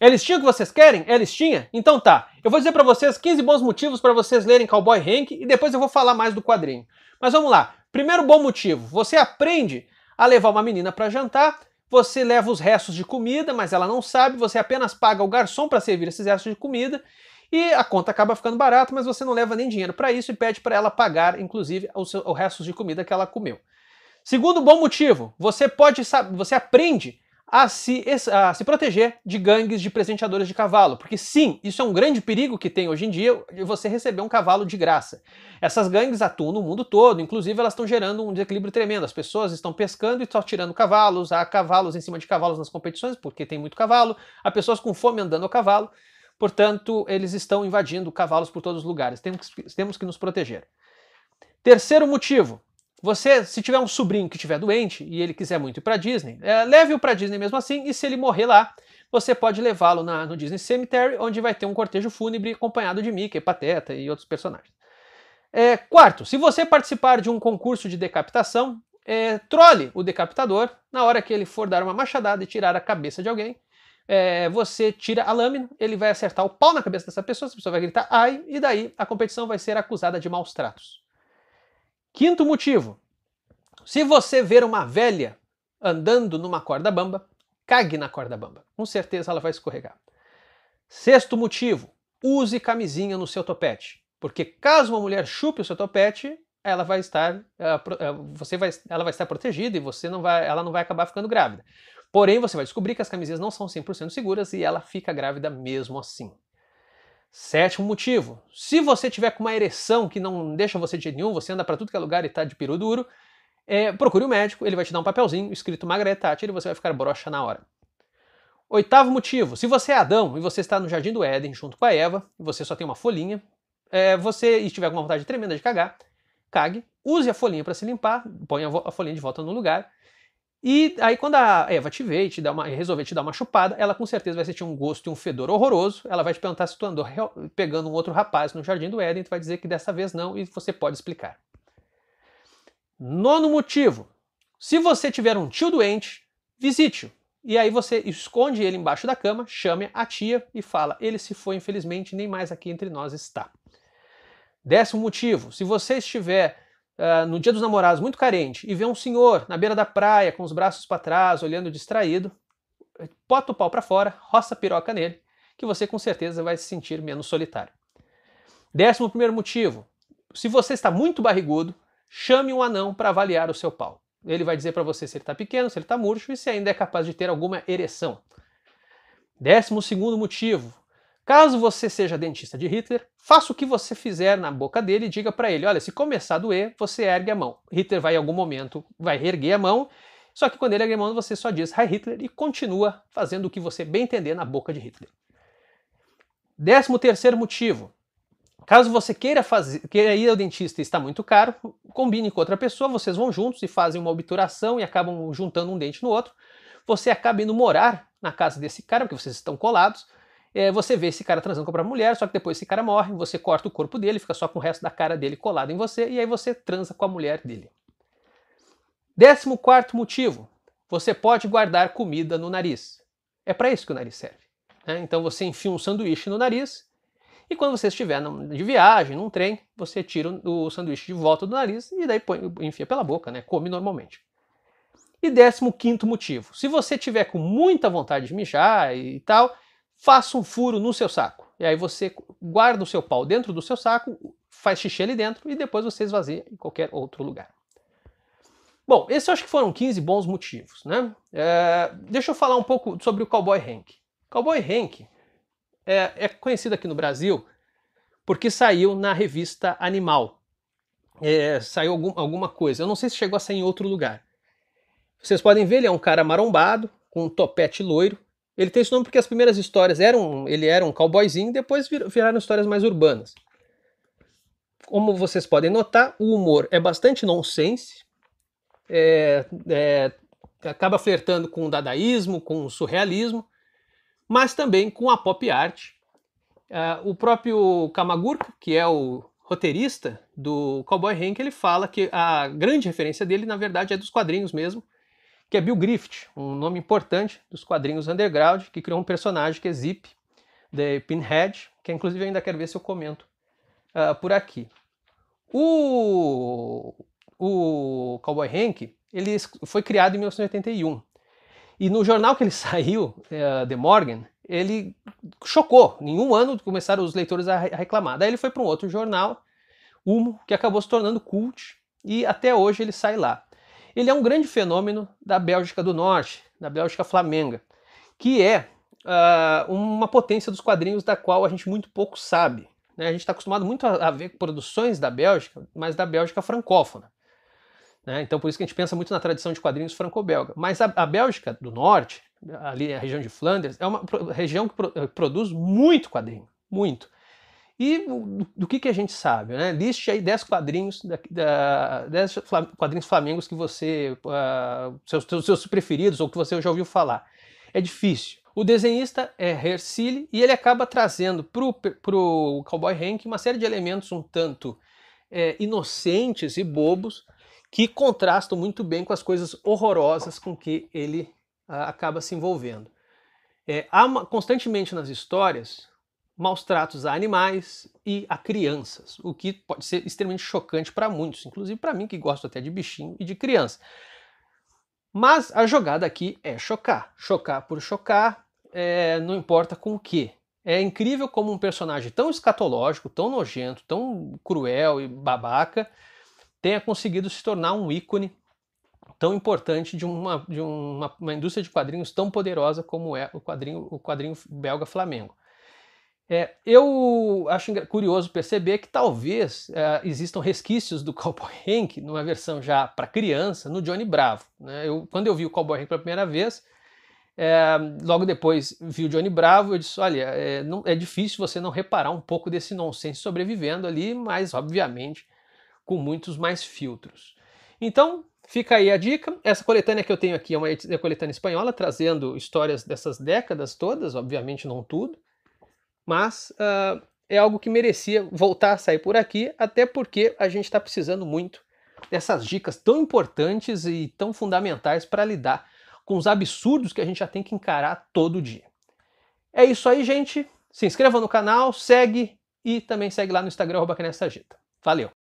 É listinha que vocês querem? É listinha? Então tá. Eu vou dizer para vocês 15 bons motivos para vocês lerem Cowboy Hank e depois eu vou falar mais do quadrinho. Mas vamos lá. Primeiro bom motivo, você aprende a levar uma menina para jantar, você leva os restos de comida, mas ela não sabe, você apenas paga o garçom para servir esses restos de comida e a conta acaba ficando barata, mas você não leva nem dinheiro para isso e pede para ela pagar, inclusive, os restos de comida que ela comeu. Segundo bom motivo, você pode, você aprende a se, a se proteger de gangues de presenteadores de cavalo. Porque sim, isso é um grande perigo que tem hoje em dia, você receber um cavalo de graça. Essas gangues atuam no mundo todo, inclusive elas estão gerando um desequilíbrio tremendo. As pessoas estão pescando e estão tirando cavalos, há cavalos em cima de cavalos nas competições, porque tem muito cavalo, há pessoas com fome andando a cavalo, portanto, eles estão invadindo cavalos por todos os lugares. Temos, temos que nos proteger. Terceiro motivo, você, se tiver um sobrinho que estiver doente e ele quiser muito ir para Disney, é, leve-o para Disney mesmo assim, e se ele morrer lá, você pode levá-lo no Disney Cemetery, onde vai ter um cortejo fúnebre acompanhado de Mickey, Pateta e outros personagens. É, quarto, se você participar de um concurso de decapitação, é, trole o decapitador na hora que ele for dar uma machadada e tirar a cabeça de alguém. É, você tira a lâmina, ele vai acertar o pau na cabeça dessa pessoa, essa pessoa vai gritar ai, e daí a competição vai ser acusada de maus tratos. Quinto motivo: se você ver uma velha andando numa corda bamba, cague na corda bamba. Com certeza ela vai escorregar. Sexto motivo: use camisinha no seu topete. Porque caso uma mulher chupe o seu topete, ela vai estar, uh, você vai, ela vai estar protegida e você não vai, ela não vai acabar ficando grávida. Porém, você vai descobrir que as camisinhas não são 100% seguras e ela fica grávida mesmo assim. Sétimo motivo: se você tiver com uma ereção que não deixa você de nenhum, você anda para tudo que é lugar e tá de peru duro, é, procure o um médico, ele vai te dar um papelzinho escrito Margaret Thatcher e você vai ficar broxa na hora. Oitavo motivo: se você é Adão e você está no jardim do Éden junto com a Eva, e você só tem uma folhinha, é, você estiver com uma vontade tremenda de cagar, cague, use a folhinha para se limpar, ponha a folhinha de volta no lugar e aí, quando a Eva te ver e te dar uma, resolver te dar uma chupada, ela com certeza vai sentir um gosto e um fedor horroroso. Ela vai te perguntar se tu andou pegando um outro rapaz no jardim do Éden, tu vai dizer que dessa vez não e você pode explicar. Nono motivo: se você tiver um tio doente, visite-o. E aí você esconde ele embaixo da cama, chame a tia e fala: ele se foi, infelizmente, nem mais aqui entre nós está. Décimo motivo: se você estiver uh, no dia dos namorados muito carente e vê um senhor na beira da praia com os braços para trás, olhando distraído, bota o pau para fora, roça a piroca nele, que você com certeza vai se sentir menos solitário. Décimo primeiro motivo, se você está muito barrigudo, chame um anão para avaliar o seu pau. Ele vai dizer para você se ele está pequeno, se ele está murcho e se ainda é capaz de ter alguma ereção. Décimo segundo motivo, Caso você seja dentista de Hitler, faça o que você fizer na boca dele e diga para ele: olha, se começar a doer, você ergue a mão. Hitler vai em algum momento, vai erguer a mão, só que quando ele ergue a mão, você só diz Hi Hitler e continua fazendo o que você bem entender na boca de Hitler. Décimo terceiro motivo. Caso você queira, fazer, queira ir ao dentista e está muito caro, combine com outra pessoa, vocês vão juntos e fazem uma obturação e acabam juntando um dente no outro. Você acaba indo morar na casa desse cara, porque vocês estão colados, é, você vê esse cara transando com a mulher, só que depois esse cara morre, você corta o corpo dele, fica só com o resto da cara dele colado em você, e aí você transa com a mulher dele. Décimo quarto motivo, você pode guardar comida no nariz. É para isso que o nariz serve. Né? Então você enfia um sanduíche no nariz, e quando você estiver de viagem, num trem, você tira o sanduíche de volta do nariz e daí põe, enfia pela boca, né? come normalmente. E décimo quinto motivo, se você tiver com muita vontade de mijar e tal, faça um furo no seu saco. E aí você guarda o seu pau dentro do seu saco, faz xixi ali dentro e depois você esvazia em qualquer outro lugar. Bom, esses eu acho que foram 15 bons motivos, né? É, deixa eu falar um pouco sobre o Cowboy Hank. Cowboy Hank é, é conhecido aqui no Brasil porque saiu na revista Animal. É, saiu algum, alguma coisa. Eu não sei se chegou a sair em outro lugar. Vocês podem ver, ele é um cara marombado, com um topete loiro, ele tem esse nome porque as primeiras histórias eram. Ele era um cowboyzinho, depois viraram histórias mais urbanas. Como vocês podem notar, o humor é bastante nonsense. É, é, acaba flertando com o dadaísmo, com o surrealismo, mas também com a pop art. Uh, o próprio Kamagurka, que é o roteirista do Cowboy Hank, ele fala que a grande referência dele, na verdade, é dos quadrinhos mesmo, que é Bill Griffith, um nome importante dos quadrinhos underground, que criou um personagem que é Zip, The Pinhead, que inclusive eu ainda quero ver se eu comento uh, por aqui. O, o Cowboy Hank, ele foi criado em 1981. E no jornal que ele saiu, uh, The Morgan, ele chocou. Em um ano começaram os leitores a reclamar. Daí ele foi para um outro jornal, Humo, que acabou se tornando cult, e até hoje ele sai lá. Ele é um grande fenômeno da Bélgica do Norte, da Bélgica flamenga, que é uh, uma potência dos quadrinhos da qual a gente muito pouco sabe. Né? A gente está acostumado muito a, a, ver produções da Bélgica, mas da Bélgica francófona. Né? Então por isso que a gente pensa muito na tradição de quadrinhos franco-belga. Mas a, a, Bélgica do Norte, ali a região de Flandres, é uma região que pro, produz muito quadrinho, muito. E do que, que a gente sabe? Né? Liste aí 10 quadrinhos, da, da, 10 quadrinhos flamengos que você. Uh, seus, seus preferidos ou que você já ouviu falar. É difícil. O desenhista é Hercile e ele acaba trazendo para o Cowboy Hank uma série de elementos um tanto é, inocentes e bobos que contrastam muito bem com as coisas horrorosas com que ele uh, acaba se envolvendo. É, há uma, constantemente nas histórias maus tratos a animais e a crianças, o que pode ser extremamente chocante para muitos, inclusive para mim que gosto até de bichinho e de criança. Mas a jogada aqui é chocar, chocar por chocar, é, não importa com o que. É incrível como um personagem tão escatológico, tão nojento, tão cruel e babaca tenha conseguido se tornar um ícone tão importante de uma, de uma, uma indústria de quadrinhos tão poderosa como é o quadrinho, o quadrinho belga Flamengo. É, eu acho curioso perceber que talvez é, existam resquícios do Cowboy Hank numa versão já para criança no Johnny Bravo. Né? Eu, quando eu vi o Cowboy Hank pela primeira vez, é, logo depois vi o Johnny Bravo, eu disse: olha, é, não, é difícil você não reparar um pouco desse nonsense sobrevivendo ali, mas obviamente com muitos mais filtros. Então, fica aí a dica. Essa coletânea que eu tenho aqui é uma coletânea espanhola, trazendo histórias dessas décadas todas, obviamente não tudo mas uh, é algo que merecia voltar a sair por aqui, até porque a gente está precisando muito dessas dicas tão importantes e tão fundamentais para lidar com os absurdos que a gente já tem que encarar todo dia. É isso aí, gente. Se inscreva no canal, segue e também segue lá no Instagram, arroba Valeu!